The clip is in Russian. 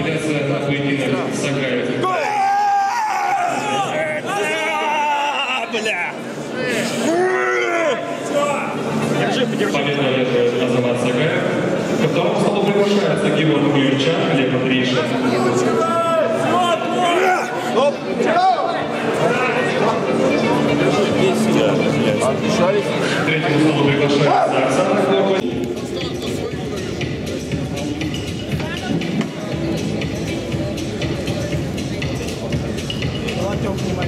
Апелляция на поединок Сагаев. Победа одерживает Азамат Сагаев. Ко второму столу приглашается Георг Ключа, Олег Андрейшин. К третьему столу приглашается cho nhưng mà